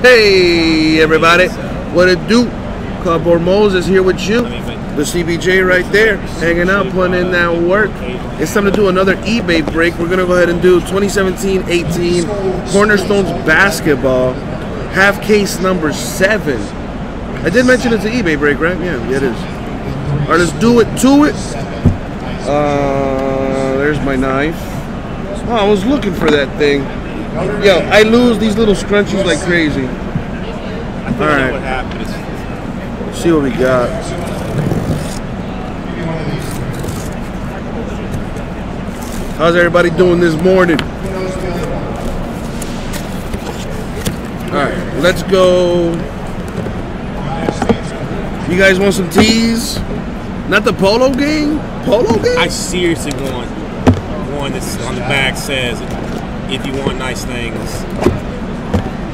Hey, everybody. What it do? Cardboard Moses here with you. The CBJ right there, hanging out, putting in that work. It's time to do another eBay break. We're going to go ahead and do 2017-18 Cornerstones Basketball, half case number seven. I did mention it's an eBay break, right? Yeah, yeah it is. All right, let's do it to it. Uh, there's my knife. Oh, I was looking for that thing. Yo, I lose these little scrunchies like crazy. All right. What happened? Let's see what we got. How's everybody doing this morning? All right, let's go. You guys want some teas? Not the polo game? Polo game? I seriously want one that's on the back says, "If you want nice things,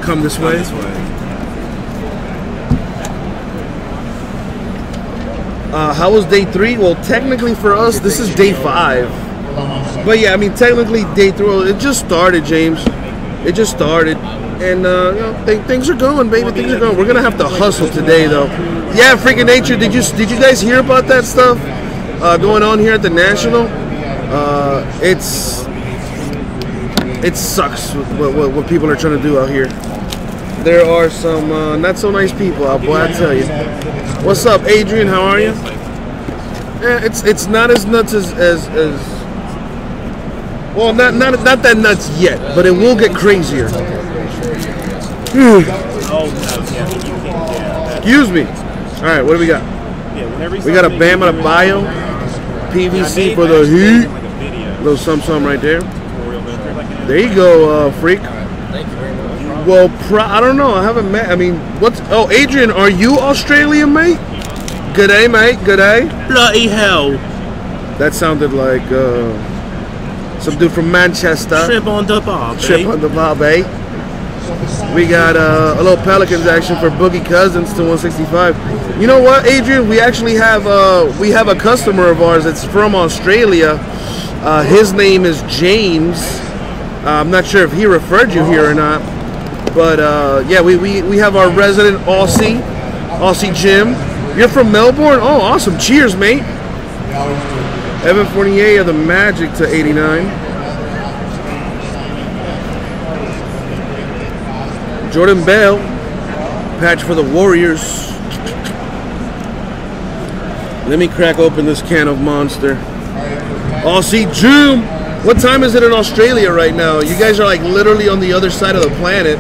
Come this come way. this way." Uh, how was day three? Well, technically for us, this is day five. But yeah, I mean, technically day three. well, It just started, James. It just started, and uh, you know, th- things are going, baby. Things are going. We're gonna have to hustle today, though. Yeah, freaking nature. Did you did you guys hear about that stuff uh, going on here at the national? Uh, it's it sucks what, what, what people are trying to do out here. There are some uh, not so nice people out, boy. I tell you. What's up, Adrian? How are you? Yeah, it's it's not as nuts as as, as well, not not not that nuts yet, but it will get crazier. Excuse me. All right, what do we got? We got a Bam Adebayo, PVC for the heat. Little some some right there. Tutorial method, like an- There you go, uh, freak. Right. Thank you very much. Well, pro- I don't know. I haven't met. I mean, what's? Oh, Adrian, are you Australian, mate? Good day, mate. Good day. Bloody hell! That sounded like uh, some dude from Manchester. Trip on the bar, Trip on the Bob, eh? We got uh, a little Pelicans action for Boogie Cousins to 165. You know what, Adrian? We actually have uh, we have a customer of ours that's from Australia. Uh, his name is James. Uh, I'm not sure if he referred you here or not, but uh, yeah, we, we, we have our resident Aussie, Aussie Jim. You're from Melbourne? Oh, awesome! Cheers, mate. Evan Fournier of the Magic to 89. Jordan Bell, patch for the Warriors. Let me crack open this can of Monster. Aussie Jim! What time is it in Australia right now? You guys are like literally on the other side of the planet.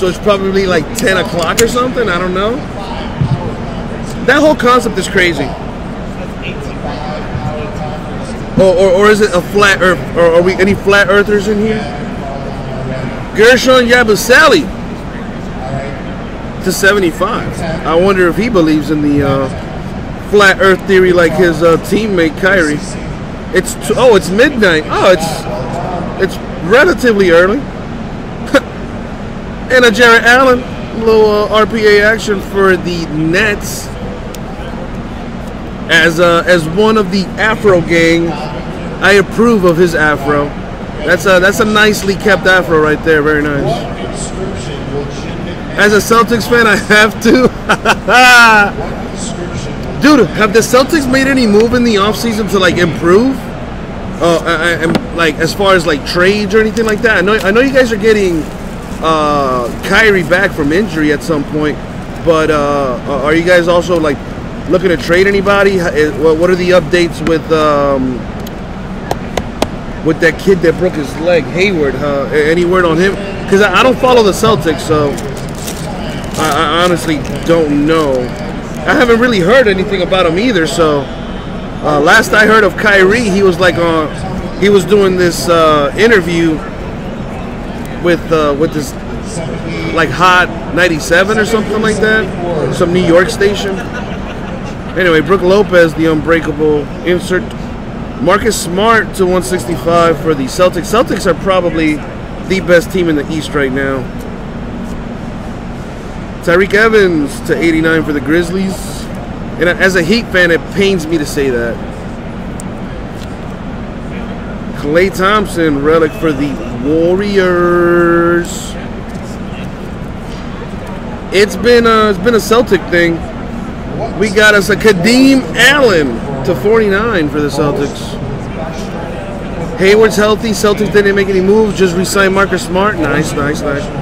So it's probably like 10 o'clock or something? I don't know. That whole concept is crazy. Or, or, or is it a flat earth? Or are we any flat earthers in here? Guerschon Yabusele to 75. I wonder if he believes in the uh, flat earth theory like his uh, teammate Kyrie. It's t- oh, it's midnight. Oh, it's it's relatively early. and a Jarrett Allen, little uh, RPA action for the Nets. As uh, as one of the Afro gang, I approve of his Afro. That's a that's a nicely kept Afro right there. Very nice. As a Celtics fan, I have to. Dude, have the Celtics made any move in the offseason to like improve? Uh, I, I'm like as far as like trades or anything like that. I know I know you guys are getting uh, Kyrie back from injury at some point, but uh, are you guys also like looking to trade anybody? What what are the updates with um, with that kid that broke his leg, Hayward? Uh, any word on him? Because I, I don't follow the Celtics, so I, I honestly don't know. I haven't really heard anything about him either. So uh, last I heard of Kyrie, he was like on, he was doing this uh, interview with uh, with this like Hot 97 or something like that, some New York station. Anyway, Brooke Lopez, the unbreakable insert. Marcus Smart to 165 for the Celtics. Celtics are probably the best team in the East right now. Tyreke Evans to 89 for the Grizzlies. And as a Heat fan, it pains me to say that. Klay Thompson, relic for the Warriors. it's been a, it's been a Celtic thing. We got us a Kadeem Allen to 49 for the Celtics. Hayward's healthy. Celtics didn't make any moves. Just re-signed Marcus Smart. Nice, nice, nice.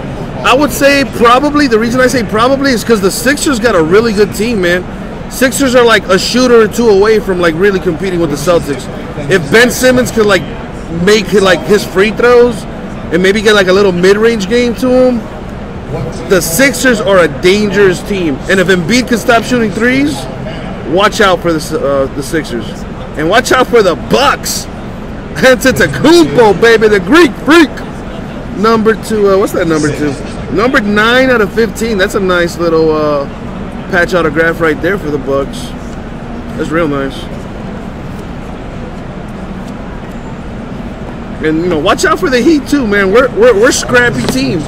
I would say probably. The reason I say probably is because the Sixers got a really good team, man. Sixers are like a shooter or two away from like really competing with the Celtics. If Ben Simmons could like make like his free throws and maybe get like a little mid-range game to him, the Sixers are a dangerous team. And if Embiid can stop shooting threes, watch out for the uh, the Sixers, and watch out for the Bucks. Antetokounmpo, baby, the Greek freak. Number two, uh, what's that number two? Number nine out of 15. That's a nice little uh, patch autograph right there for the Bucks. That's real nice. And you know, watch out for the Heat too, man. We're we're, we're scrappy team.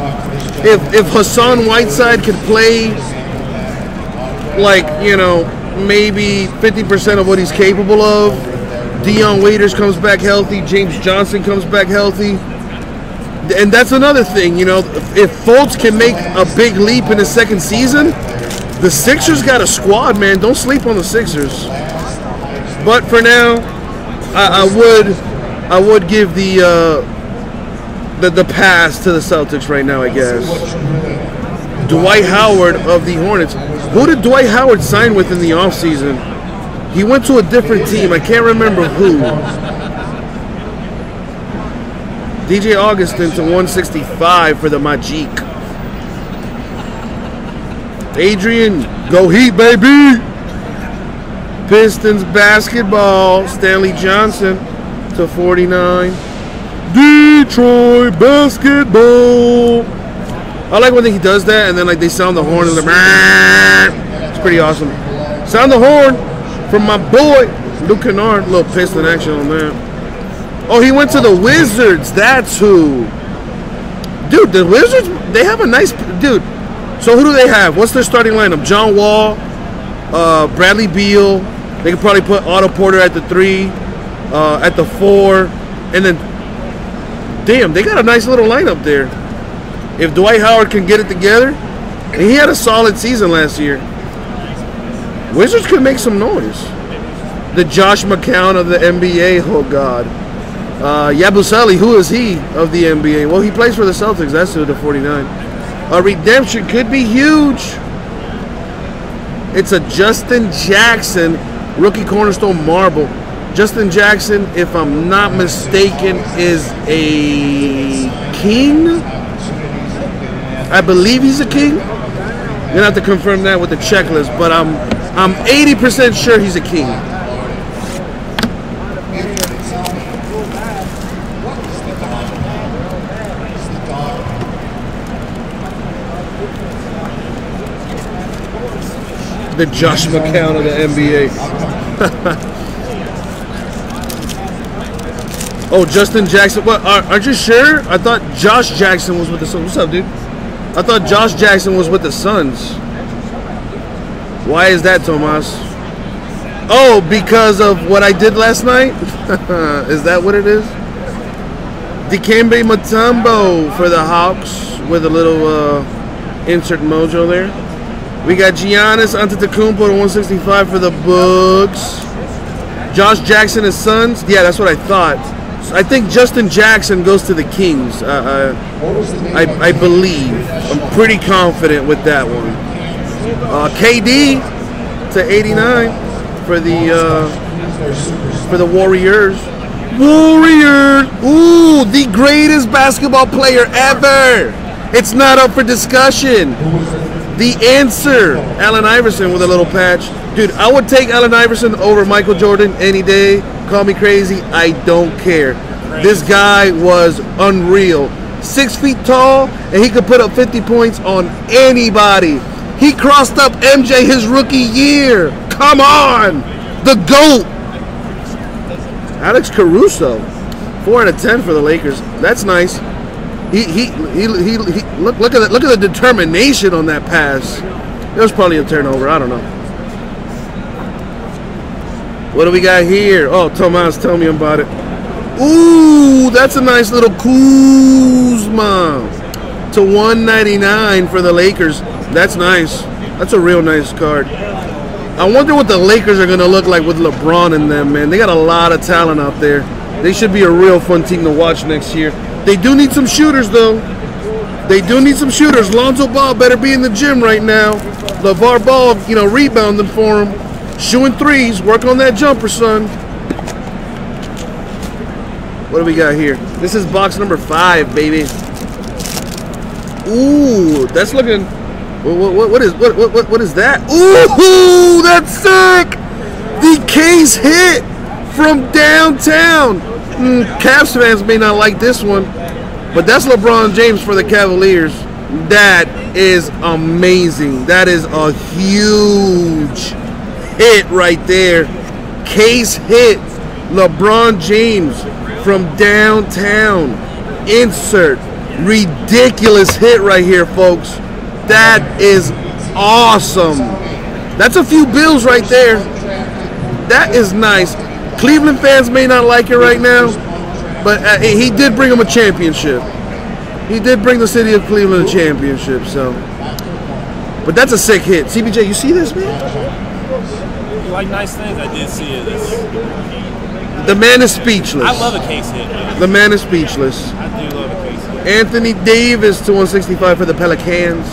If if Hassan Whiteside could play like you know maybe 50% of what he's capable of, Dion Waiters comes back healthy, James Johnson comes back healthy. And that's another thing, you know, if Fultz can make a big leap in his second season, the Sixers got a squad, man. Don't sleep on the Sixers. But for now, I, I would I would give the uh, the the pass to the Celtics right now, I guess. Dwight Howard of the Hornets. Who did Dwight Howard sign with in the offseason? He went to a different team. I can't remember who. DJ Augustin to 165 for the Magic. Adrian, go Heat, baby! Pistons basketball, Stanley Johnson to 49. Detroit basketball. I like when he does that, and then like they sound the horn and the it's pretty awesome. Sound the horn from my boy Luke Kennard. Little piston action on that. Oh, he went to the Wizards. That's who. Dude, the Wizards. They have a nice dude. So who do they have? What's their starting lineup? John Wall, uh, Bradley Beal. They could probably put Otto Porter at the three, uh, at the four, and then, damn, they got a nice little lineup there. If Dwight Howard can get it together, and he had a solid season last year, Wizards could make some noise. The Josh McCown of the NBA, oh God. Uh, Yabusele, who is he of the NBA? Well, he plays for the Celtics. That's who the 49. A redemption could be huge. It's a Justin Jackson rookie cornerstone marble. Justin Jackson, if I'm not mistaken, is a king. I believe he's a king. You're gonna have to confirm that with the checklist, but I'm I'm 80% sure he's a king. The Josh McCown of the NBA. oh, Justin Jackson. What? Aren't you sure? I thought Josh Jackson was with the Suns. What's up, dude? I thought Josh Jackson was with the Suns. Why is that, Tomas? Oh, because of what I did last night? is that what it is? Dikembe Mutombo for the Hawks with a little uh, insert mojo there. We got Giannis Antetokounmpo to 165 for the Bucks. Josh Jackson and Suns. Yeah, that's what I thought. I think Justin Jackson goes to the Kings. Uh, uh, I, I believe. I'm pretty confident with that one. Uh, KD to 89 for the uh, for the Warriors. Warriors! Ooh, the greatest basketball player ever! It's not up for discussion. The answer, Allen Iverson with a little patch. Dude, I would take Allen Iverson over Michael Jordan any day. Call me crazy. I don't care. This guy was unreal. Six feet tall, and he could put up 50 points on anybody. He crossed up MJ his rookie year. Come on. The GOAT. Alex Caruso. 4 out of 10 for the Lakers. That's nice. He he he, he, he look look at the, look at the determination on that pass. It was probably a turnover. I don't know. What do we got here? Oh, Tomas, tell me about it. Ooh, that's a nice little Kuzma. to 199 for the Lakers. That's nice. That's a real nice card. I wonder what the Lakers are going to look like with LeBron in them, man. They got a lot of talent out there. They should be a real fun team to watch next year. They do need some shooters, though. They do need some shooters. Lonzo Ball better be in the gym right now. LaVar Ball, you know, rebounding for him. Shooting threes. Work on that jumper, son. What do we got here? This is box number five, baby. Ooh, that's looking. What, what, what is what, what what is that? Ooh, that's sick. The case hit from downtown. Mm, Cavs fans may not like this one, but that's LeBron James for the Cavaliers. That is amazing. That is a huge hit right there. Case hit. LeBron James from downtown. Insert. Ridiculous hit right here, folks. That is awesome. That's a few bills right there. That is nice. Cleveland fans may not like it right now, but uh, he did bring them a championship. He did bring the city of Cleveland a championship, so. But that's a sick hit. CBJ, you see this, man? You like nice things? I did see it. the man is speechless. I love a case hit. Man. The man is speechless. I do love a case hit. Anthony Davis to 165 for the Pelicans.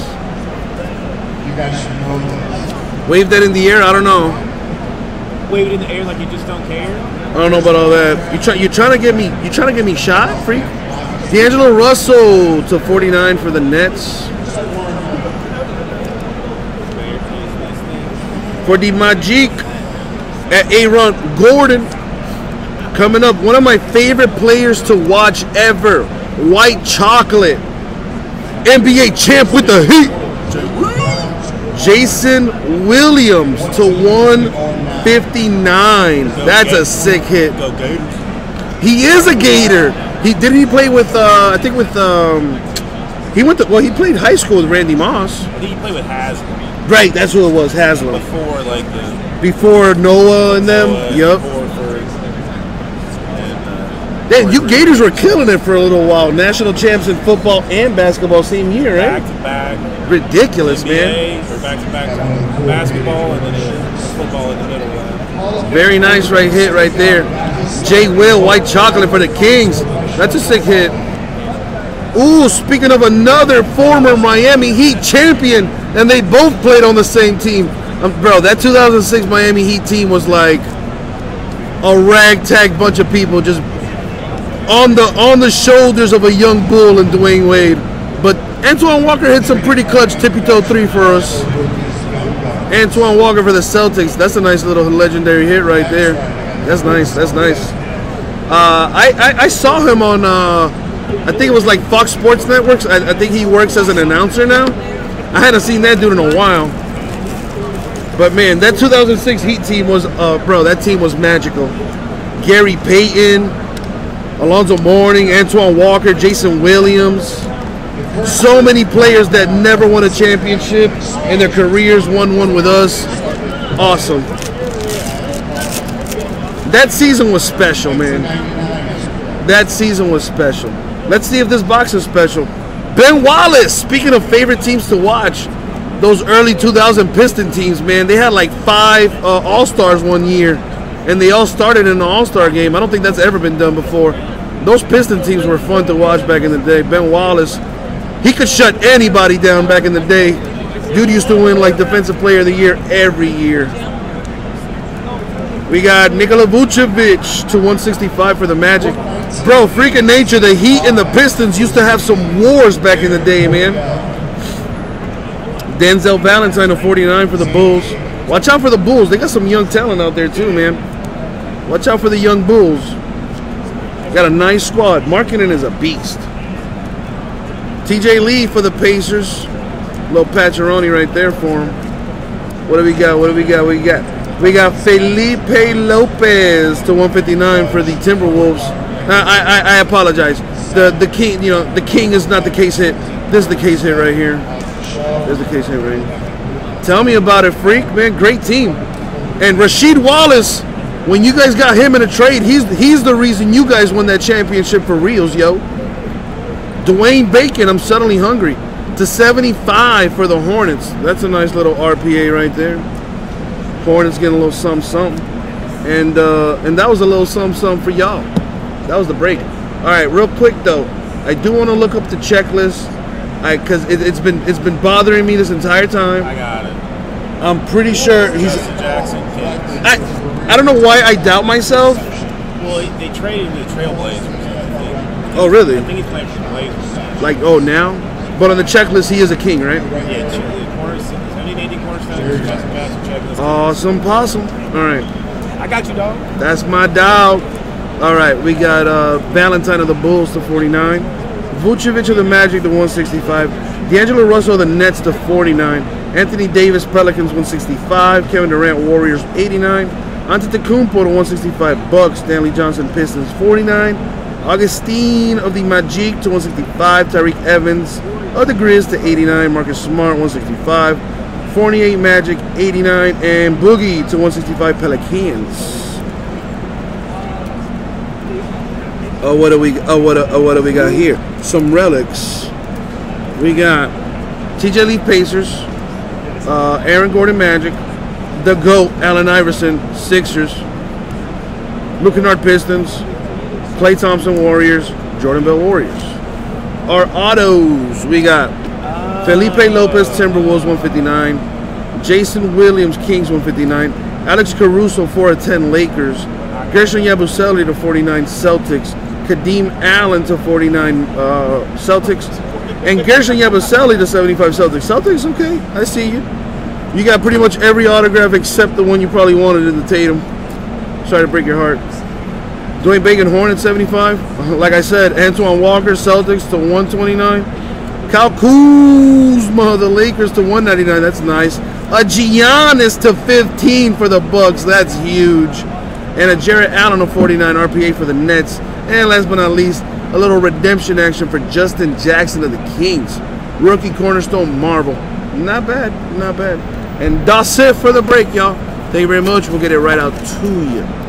You guys should know this. Wave that in the air. I don't know. Wave it in the air like you just don't care. I don't know about all that. You try. You trying to get me? You trying to get me shot, freak? D'Angelo Russell to 49 for the Nets. For the Magic at Aaron Gordon. Coming up, one of my favorite players to watch ever. White Chocolate. NBA champ with the Heat. Jason Williams to 159. That's a sick hit. He is a Gator. He didn't he play with uh, I think with um, he went to well he played high school with Randy Moss. He played with Haslem. Right, that's who it was, Haslem. Before like the before Noah and them. Noah, yep. Damn, you Gators were killing it for a little while. National champs in football and basketball same year, right? Back to back. Ridiculous, NBA, man. Or back to back basketball and then football in the middle. Very nice right hit right there. Jay Will, white chocolate for the Kings. That's a sick hit. Ooh, speaking of another former Miami Heat champion, and they both played on the same team. Um, bro, that 2006 Miami Heat team was like a ragtag bunch of people just on the on the shoulders of a young bull in Dwyane Wade. But Antoine Walker hit some pretty clutch tippy toe three for us. Antoine Walker for the Celtics. That's a nice little legendary hit right there. That's nice. That's nice. Uh, I, I, I saw him on uh, I think it was like Fox Sports Networks. I, I, think he works as an announcer now. I hadn't seen that dude in a while. But man, that 2006 Heat team was uh, bro. That team was magical. Gary Payton, Alonzo Mourning, Antoine Walker, Jason Williams. So many players that never won a championship in their careers won one with us. Awesome. That season was special, man. That season was special. Let's see if this box is special. Ben Wallace, speaking of favorite teams to watch, those early 2000 Piston teams, man, they had like five uh, All Stars one year and they all started in the All Star game. I don't think that's ever been done before. Those Piston teams were fun to watch back in the day. Ben Wallace, he could shut anybody down back in the day. Dude used to win like Defensive Player of the Year every year. We got Nikola Vucevic to 165 for the Magic. Bro, freaking nature, the Heat and the Pistons used to have some wars back in the day, man. Denzel Valentine to 49 for the Bulls. Watch out for the Bulls. They got some young talent out there too, man. Watch out for the young Bulls. Got a nice squad. Markkanen is a beast. TJ Leaf for the Pacers. Little Pacharoni right there for him. What do we got? What do we got? We got we got Felipe Lopez to 159 for the Timberwolves. I, I, I apologize. The the king, you know, the king is not the case hit. This is the case hit right here. There's the case hit right here. Tell me about it, freak, man. Great team. And Rasheed Wallace when you guys got him in a trade, he's he's the reason you guys won that championship for reals, yo. Dwayne Bacon, I'm suddenly hungry. To 75 for the Hornets. That's a nice little RPA right there. Hornets getting a little something something. And uh, and that was a little something something for y'all. That was the break. All right, real quick though, I do want to look up the checklist. I because it, it's been it's been bothering me this entire time. I got it. I'm pretty sure he's. Jackson, Kings. I I don't know why I doubt myself. Well, they traded him to the Trailblazers. Oh really? I think he's playing for the Blazers. Like oh now, but on the checklist he is a king, right? Yeah, two corners, 70, 80 cornerstones. Justin checklist. Awesome possum. All right. I got you, dog. That's my dog. All right, we got uh, Valentine of the Bulls to 49. Vucevic of the Magic to 165. D'Angelo Russell the Nets to 49. Anthony Davis Pelicans 165. Kevin Durant Warriors 89. Antetokounmpo to 165 Bucks. Stanley Johnson Pistons 49. Augustin of the Magic to 165. Tyreke Evans of the Grizz to 89. Marcus Smart 165. Fournier Magic 89 and Boogie to 165 Pelicans. Oh, what do we? Oh, what? Oh, what do we got here? Some relics. We got TJ Leaf Pacers, uh, Aaron Gordon Magic, the Goat Allen Iverson Sixers, Luke Kennard Pistons, Klay Thompson Warriors, Jordan Bell Warriors. Our autos we got Felipe Lopez Timberwolves 159, Jason Williams Kings 159, Alex Caruso 4 of 10 Lakers, Guerschon Yabusele to 49 Celtics, Kadeem Allen to 49 uh, Celtics, and Guerschon Yabusele to 75 Celtics. Celtics, okay, I see you. You got pretty much every autograph except the one you probably wanted in the Tatum. Sorry to break your heart. Dwayne Bacon Horn at 75. Like I said, Antoine Walker Celtics to 129. Kyle Kuzma the Lakers to 199. That's nice. A Giannis to 15 for the Bucks. That's huge. And a Jarrett Allen of 49 RPA for the Nets. And last but not least, a little redemption action for Justin Jackson of the Kings. Rookie cornerstone marvel. Not bad. Not bad. And that's it for the break, y'all. Thank you very much. We'll get it right out to you.